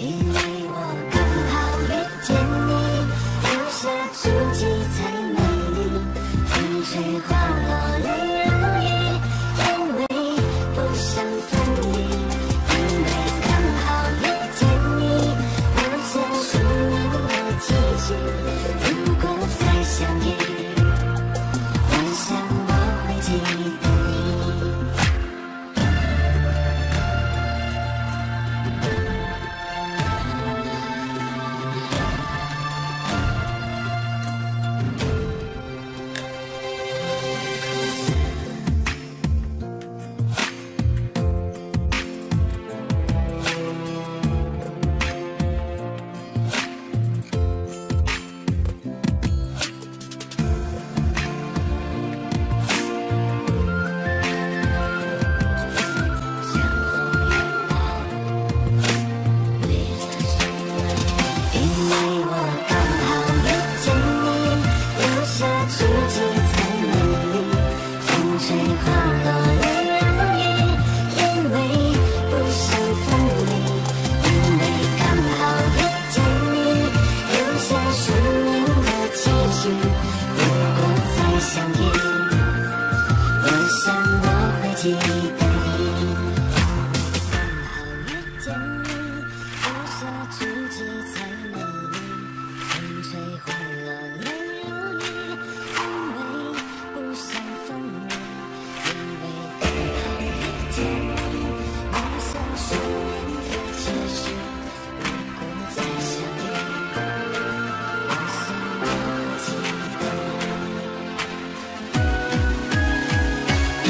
因为我刚好遇见你留下足迹才美丽风吹花